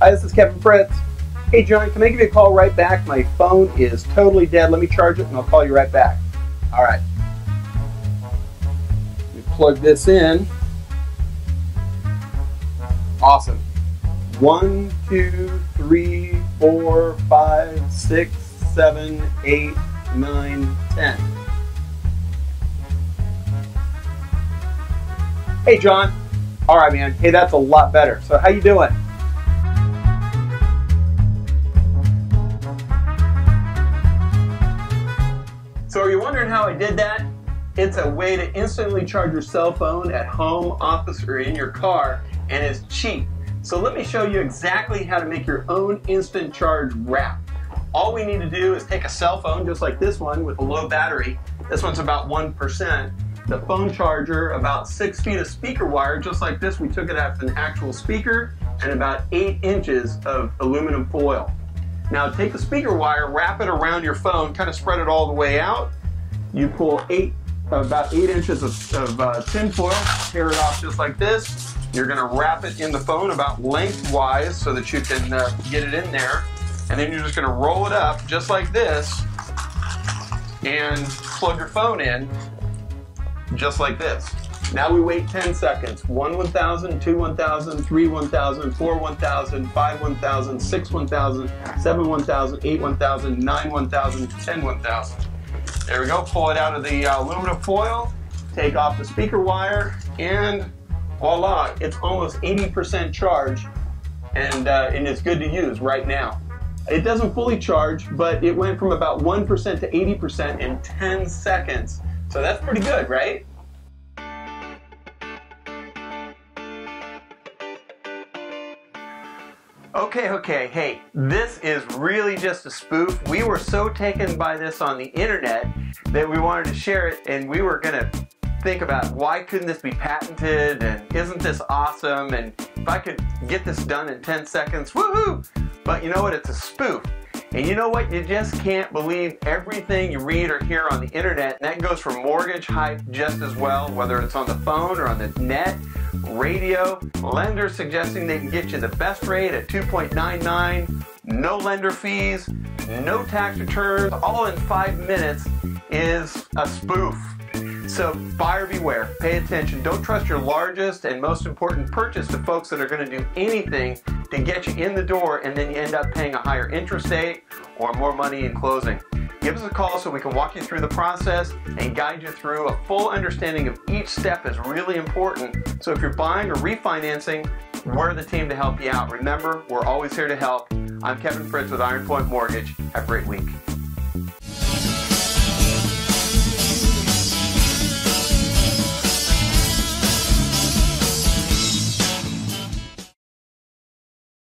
Hi, this is Kevin Fritz. Hey, John, can I give you a call right back? My phone is totally dead. Let me charge it and I'll call you right back. All right. We plug this in. Awesome. One, two, three, four, five, six, seven, eight, nine, ten. Hey, John. All right, man. Hey, that's a lot better. So, how you doing? So, are wondering how I did that? It's a way to instantly charge your cell phone at home, office, or in your car, and it's cheap. So, let me show you exactly how to make your own instant charge wrap. All we need to do is take a cell phone just like this one with a low battery. This one's about 1%. The phone charger, about six feet of speaker wire, just like this. We took it out of an actual speaker and about eight inches of aluminum foil. Now take the speaker wire, wrap it around your phone, kind of spread it all the way out. You pull eight, about eight inches of, of uh, tin foil, tear it off just like this. You're gonna wrap it in the phone about lengthwise so that you can uh, get it in there. And then you're just gonna roll it up just like this and plug your phone in just like this. Now we wait 10 seconds. 1 1000, 2 1000, 3 1000, 4 1000, 5 1000, 6 1000, 7 1000, 8 1000, 9 1000, 10 1000. There we go. Pull it out of the uh, aluminum foil, take off the speaker wire, and voila, it's almost 80% charge, and, uh, and it's good to use right now. It doesn't fully charge, but it went from about 1% to 80% in 10 seconds. So that's pretty good, right? Okay, okay, hey, this is really just a spoof. We were so taken by this on the internet that we wanted to share it and we were gonna think about why couldn't this be patented and isn't this awesome and if I could get this done in 10 seconds, woohoo! But you know what, it's a spoof. And you know what? You just can't believe everything you read or hear on the internet. And that goes for mortgage hype just as well, whether it's on the phone or on the net, radio. Lenders suggesting they can get you the best rate at 2.99, no lender fees, no tax returns, all in five minutes is a spoof. So buyer beware, pay attention. Don't trust your largest and most important purchase to folks that are going to do anything to get you in the door and then you end up paying a higher interest rate or more money in closing. Give us a call so we can walk you through the process and guide you through a full understanding of each step is really important. So if you're buying or refinancing, we're the team to help you out. Remember, we're always here to help. I'm Kevin Fritz with Iron Point Mortgage. Have a great week.